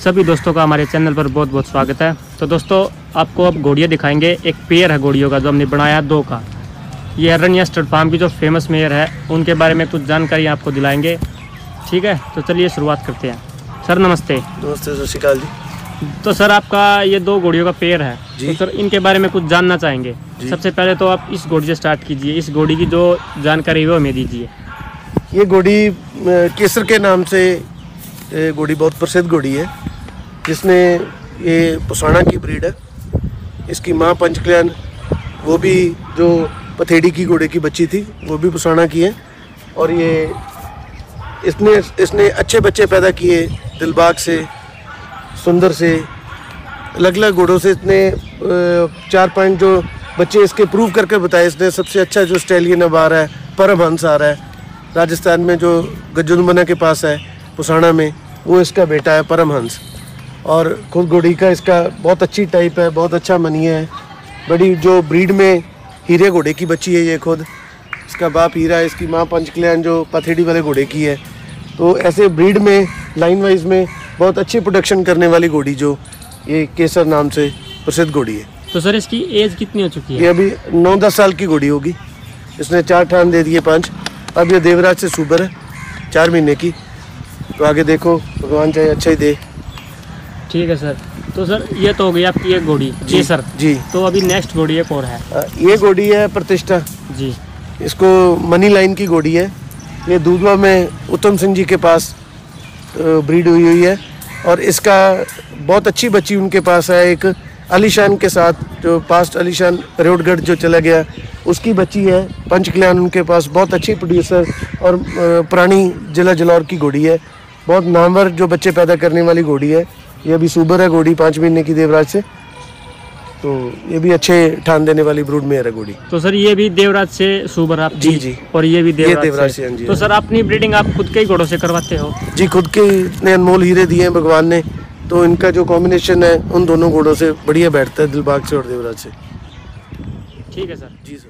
सभी दोस्तों का हमारे चैनल पर बहुत बहुत स्वागत है। तो दोस्तों आपको अब घोड़ियाँ दिखाएँगे। एक पेयर है घोड़ियों का जो हमने बनाया दो का। ये अरनिया स्टेट फार्म की जो फ़ेमस मेयर है उनके बारे में कुछ जानकारी आपको दिलाएँगे। ठीक है तो चलिए शुरुआत करते हैं। सर नमस्ते। नमस्ते सत श्रीकाल जी। तो सर आपका ये दो घोड़ियों का पेयर है। जी। तो सर इनके बारे में कुछ जानना चाहेंगे। सबसे पहले तो आप इस घोड़ी से स्टार्ट कीजिए। इस घोड़ी की जो जानकारी है वो हमें दीजिए। ये घोड़ी केसर के नाम से घोड़ी बहुत प्रसिद्ध घोड़ी है। जिसने ये पुसाना की ब्रीड है, इसकी माँ पंचकल्याण वो भी जो पथेड़ी की घोड़े की बच्ची थी, वो भी पुसाना की है। और ये इसने इसने अच्छे बच्चे पैदा किए दिलबाग से, सुंदर से अलग अलग घोड़ों से इसने चार पाँच जो बच्चे इसके प्रूव करके बताए, इसने सबसे अच्छा जो स्टेलियन अब आ रहा है, परमहंस आ रहा है। राजस्थान में जो गजुनमना के पास है पुसाना में, वो इसका बेटा है परमहंस। और खुद घोड़ी का इसका बहुत अच्छी टाइप है बहुत अच्छा मनी है। बड़ी जो ब्रीड में हीरे घोड़े की बच्ची है ये खुद। इसका बाप हीरा है इसकी माँ पंचकल्याण जो पथेड़ी वाले घोड़े की है। तो ऐसे ब्रीड में लाइन वाइज में बहुत अच्छी प्रोडक्शन करने वाली घोड़ी जो ये केसर नाम से प्रसिद्ध घोड़ी है। तो सर इसकी एज कितनी हो चुकी है? ये अभी नौ दस साल की घोड़ी होगी। इसने चार ठान दे दिए पाँच। अब ये देवराज से सुबर है चार महीने की। तो आगे देखो भगवान चाहे अच्छा ही दे। ठीक है सर तो सर ये तो हो गई आपकी एक घोड़ी जी सर जी। तो अभी नेक्स्ट घोड़ी एक और है। ये घोड़ी है प्रतिष्ठा। जी। इसको मनी लाइन की घोड़ी है। ये दूधवा में उत्तम सिंह जी के पास ब्रीड हुई हुई है। और इसका बहुत अच्छी बच्ची उनके पास है। एक अलीशान के साथ जो पास्ट अलीशान रोडगढ़ जो चला गया उसकी बच्ची है। पंचकल्याण उनके पास बहुत अच्छी प्रोड्यूसर और पुरानी जिला जलौर की घोड़ी है। बहुत नामवर जो बच्चे पैदा करने वाली घोड़ी है। ये अभी सुबर है घोड़ी पाँच महीने की देवराज से। तो ये भी अच्छे ठान देने वाली ब्रूड में है घोड़ी तो सर ये भी देवराज से सुबर आप? जी, जी। और ये भी देवराज, ये देवराज से? से, हाँ जी, तो हाँ सर अपनी ब्रीडिंग आप खुद के ही घोड़ों से करवाते हो? जी खुद के इतने अनमोल हीरे दिए हैं भगवान ने तो इनका जो कॉम्बिनेशन है उन दोनों घोड़ों से बढ़िया बैठता है दिलबाग से और देवराज से। ठीक है सर। जी सर।